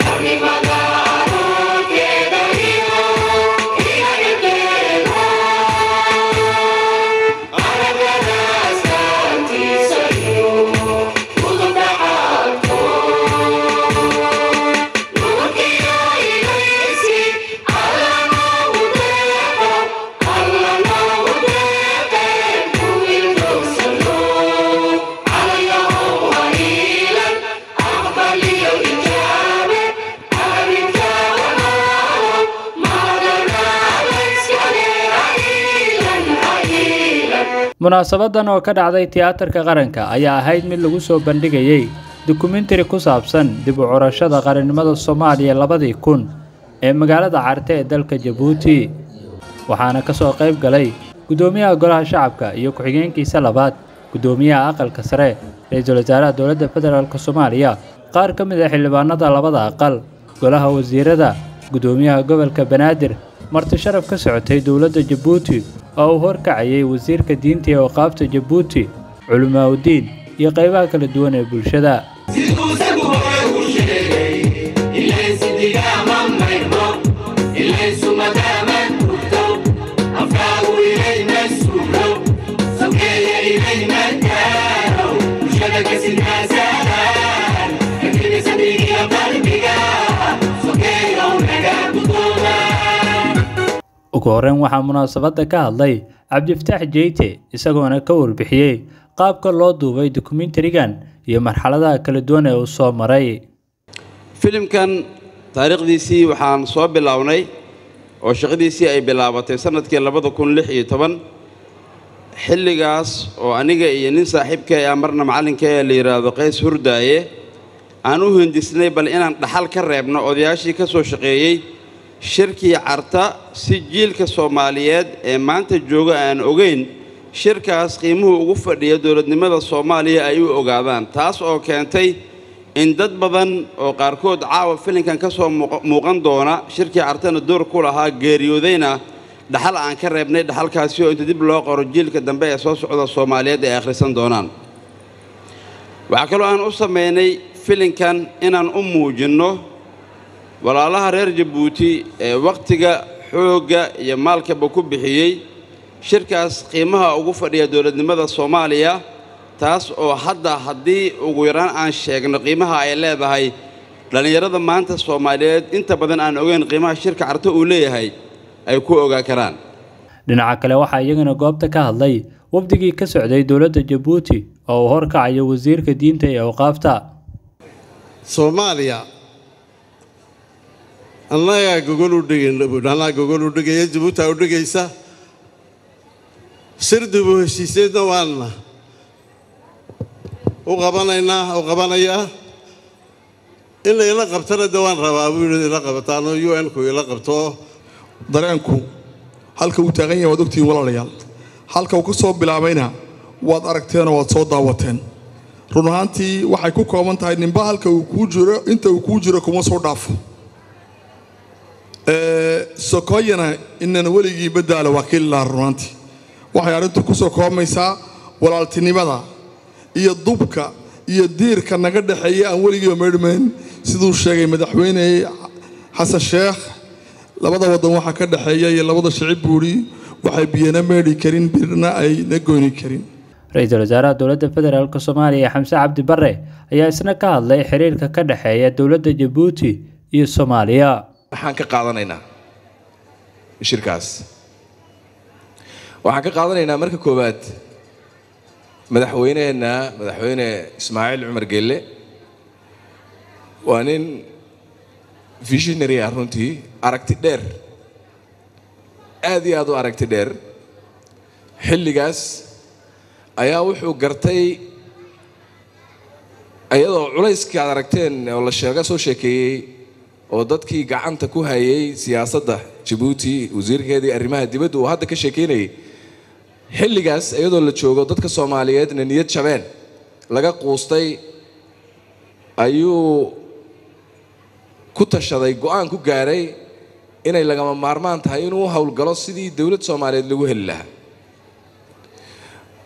Happy Mother. Munaasabadan oo ka dhacday tiyaatarka qaranka ayaa ahayd mid lagu soo bandhigayey dokumentari ku saabsan dib u curashada qarannimada soomaaliya labadii kun ee magaalada carte ee dalka jabuuti. Waxaana ka soo qayb galay guddoomiyaha golaha shacabka iyo ku-xigeenkiisa labaad guddoomiyaha aqalka sare ra'iisul wasaaraha dowladda federaalk soomaaliya qaar ka mid a xildhibaanada labada aqal golaha wasiirada guddoomiyaha gobolka banaadir marti sharaf ka socotay dowladda jabuuti oo uu horkacayay wasiirka diinta ee waqaafta jabuuti culimaaudiin iyo qaybaha kala duwan ee bulshada ugu horreyn waxaa munaasabadda ka hadlay cabdifataax jeyte isagoona ka warbixiyey qaabka loo duubay dokumentarigan iyo marxaladaha kala duwan ee uu soo maray. Filimkan taariikhdiisii waxaan soo bilownay oo shaqadiisii ay bilaabatay sannadkii labada kun lix iyo toban xilligaas oo aniga iyo nin saaxiibka ah marna macallinka ee la yidhaahdo qays hurdaaye aan u hindisnay bal inaan dhaxal ka reebno odayaashii ka soo shaqeeyey shirkii carta si jiilka soomaaliyeed ee maanta jooga aan ogayn shirkaas qiimuhu ugu fadhiya dowladnimada soomaaliya ay u ogaadaan taas oo keentay in dad badan oo qaarkood caawa filinkan ka soo muuqan doona shirkii cartana door ku lahaa geeriyoodayna dhaxal aan ka reebnay dhaxalkaasi oo inta dib loo qoro jiilka dambe ee soo socda soomaaliyeed ay akhrisan doonaan. Waxaa kaloo aan u samaynay filinkan inaan u muujinno walaalaha reer jabuuti ee wakhtiga xoogga iyo maalkaba ku bixiyey shirkaas qiimaha ugu fadhiya dowladnimada soomaaliya taas oo hadda haddii ugu yaraan aan sheegno qiimaha ay leedahay dhallinyarada maanta soomaaliyeed inta badan aan ogeyn qiimaha shirka carto uu leeyahay ay ku ogaa karaan. Dhinaca kale waxaa iyagana goobta ka hadlay wafdigii ka socday dowladda jabuuti oo uu horkacayo wasiirka diinta ee awqaafta. Soomaaliya annagaa gogol u dhigannaa gogol u dhigaya jabuutaa u dhigaysa sirdibu heshiiseedna waanna u qabanaynaa u qabanayaa in la ila qabtana de waan rabaa buu yidhi ila qabataano u n-ku ila qabto dareenku halka uu taagan yahay waad ogtihiin walaalayaal halka uu ka soo bilaabayna waad aragteenoo waad soo daawateen run ahaantii waxay ku kooban tahay ninba halka uu kuu jiro inta uu kuu jiro kuma soo dhaafo sokoyana inana weligii badaala waa kiililaha run ahaantii waxay arrintu ku soo koobaysaa walaaltinimada iyo dubka iyo diirka naga dhexeeya aan weligiiba meedhmayn siduu sheegay madaxweyne xasan sheekh labada waddan waxaa ka dhexeeya iyo labada shicib buuri waxay biyana meedhi karin birna ayna goyni karin. Ra'iisul wasaaraha dowladda federaalk soomaaliya xamse cabdi bare ayaa isna ka hadlay xiriirka ka dhexeeya dowladda jabuuti iyo soomaaliya waxaan ka qaadanaynaa shirkaas. Waxaan ka qaadanaynaa marka koowaad madaxweyneheenna madaxweyne ismaaciil cumar gelle. Waa nin visionary ah runtii aragti dheer. Aad iyo aad u aragti dheer. Xilligaas ayaa wuxuu gartay iyadoo culayskii aad aragteen oo la sheega soo sheekeeyey oo dadkii gacanta ku hayay siyaasadda jabuuti wasiirkeedii arrimaha dibadda uu hadda ka sheekeynayay xilligaas iyadoo la joogo dadka soomaaliyeedna niyad jabeen laga quustay ayuu ku tashaday go'aan ku gaaray inay lagama maarmaan tahay inuu u howlgalo sidii dowlad soomaaliyeed lagu heli lahaa.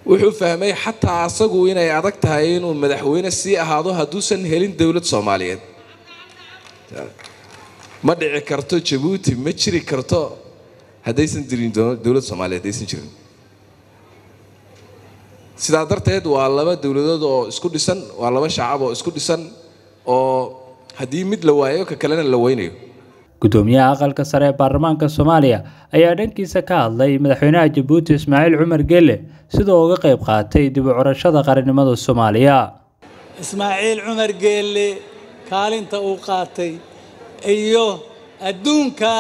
Wuxuu fahmay xataa asagu inay adag tahay inuu madaxweyne sii ahaado hadduusan helin dowlad soomaaliyeed ma dhici karto jabuuti ma jiri karto. Haddaysan jirin dowladda soomaaliya haddaysan jirin. Sidaa darteed waa laba dowladood oo isku dhisan waa laba shacab oo isku dhisan oo haddii mid la waayo ka kalena la weynayo. Gudoomiyaha aqalka sare ee baarlamaanka soomaaliya ayaa dhankiisa ka hadlay madaxweynaha jabuuti ismaaciil cumar gelle sidoo uga qayb qaatay dib u curashada qarannimada soomaaliya. Ismaaciil cumar geelle kaalinta uu qaatay iyo adduunka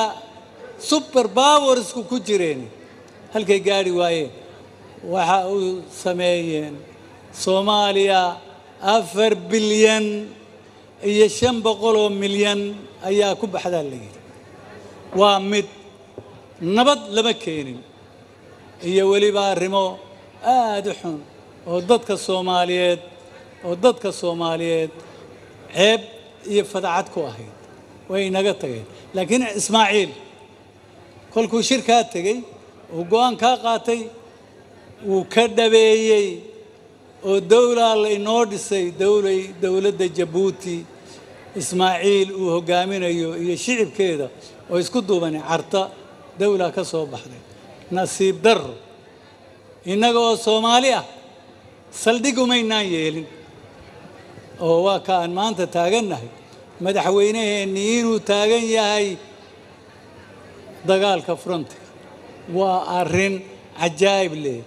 super powersku ku jireen. Halkay gaadhi waayeen waxa uu sameeyeen soomaaliya afar bilyan iyo shan boqoloo milyan ayaa ku baxdaa la yidhi. Waa mid nabad lama keenin iyo weliba arrimo aada u xun oo dadka soomaaliyeed oo dadka soomaaliyeed ceeb iyo fadacad ku ahayd way inaga tageen laakiin ismaaciil kolkuu shirkaa tegey uu go'aan kaa qaatay wuu ka dhabeeyey oo dowlaa la inoo dhisay dowlay dowladda jabuuti. Ismaaciil uu hoggaaminayo iyo shicibkeeda oo isku duubani carta dowlaa ka soo baxday. Nasiib darro innaga oo soomaali ah saldhig umaynaan yeelin oo waa ka aan maanta taagannahay madaxweynaheennii inuu taagan yahay dagaalka frontiga. Waa arrin cajaa'ib leh.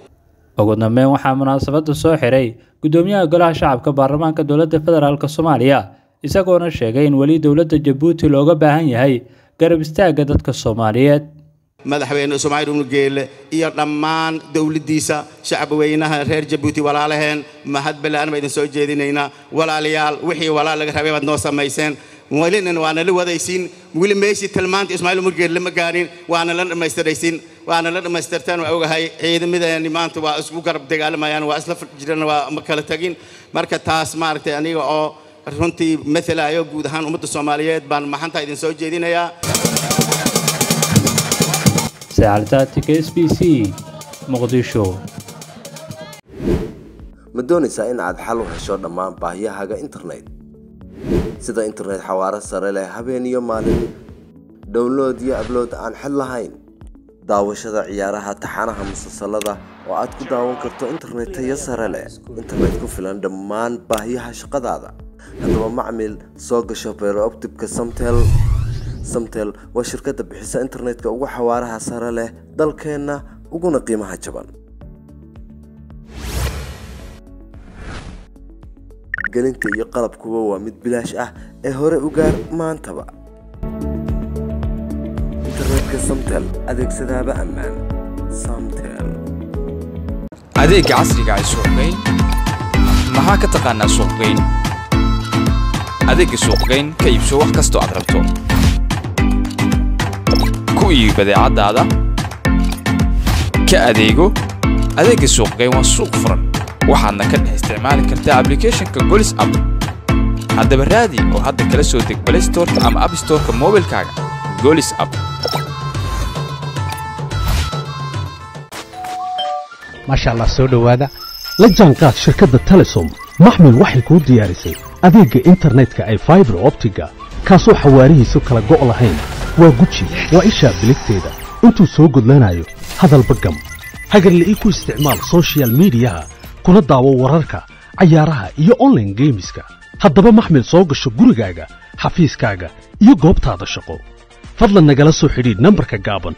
Ugu dambeyn waxaa munaasabadda soo xiray guddoomiyaha golaha shacabka baarlamaanka dowladda federaalk soomaaliya isagoona sheegay in weli dowladda jabuuti looga baahan yahay garab istaagga dadka soomaaliyeed madaxweyne ismaaciil ibnu geelle iyo dhammaan dowladdiisa shacabweynaha reer jabuuti walaalaheen mahad ballaan baa idin soo jeedinaynaa walaalayaal wixii walaal laga rabay baad noo samayseen. Welina waana la wadaysiin. Weli meeshii tilmaanta ismaaciil ibnu geelle lama gaarin. Waana la dhammaystiraysiin waana la dhammaystirtaan waa ogahay ciidamadeeni maanta waa isku garab dagaalamayaan waa isla jirana waa ma kala tagin. Marka taas maaragtay aniga oo runtii matalayo guud ahaan ummadda soomaaliyeed baan maxanta idin soo jeedinayaa sacaltaatika s b c muqdisho ma doonaysaa in aad xal u hesho dhammaan baahiyahaaga internet? Sida internet xawaaro sare leh habeen iyo maalin download iyo ablood aan xid lahayn. Daawashada ciyaaraha taxanaha musalsalada oo aad ku daawan karto internet tayo sare leh. Internet ku filan dhammaan baahiyaha shaqadaada. Haddaba macmil soo gasho beerooptibka samtel samtel waa shirkadda bixisa internetka ugu xawaaraha sare leh dalkeenna uguna qiimaha jaban. Gelinta iyo qalabkuba waa mid bilaash ah ee hore u gaar maantaba. Internetka samtel adeegsadaaba ammaan. Samtel. Adeegga casriga ay suuqgeyn maxaa ka taqaanaa suuqgeyn? Adeegga suuqgeyn ka iibso wax kastoo aad rabto ku iibi badeecadaada ka adeego adeegga suuqgeyn waa suuq furan waxaadna ka dhex isticmaali kartaa ablicathonka golis app. Haddaba raadi oo hadda kala soo deg play storeka ama app storeka moobilkaaga golis app. Maasha allah soo dhowaada. La jaanqaad shirkadda telesom. Maxmil waxay kuu diyaarisay adeegga internetka ay faibar optiga kaasoo xawaarihiisu kala go' lahayn waa guji waa ishaa biligteeda. Intuu soo gudlanayo hadalba gam hagarle ii ku isticmaal sochial midiyaha kuna daawo wararka cayaaraha iyo onlaine geemiska haddaba maxmil soo gasho gurigaaga xafiiskaaga iyo goobtaada shaqo. Fadlan nagala soo xidhiidh nambarka gaaban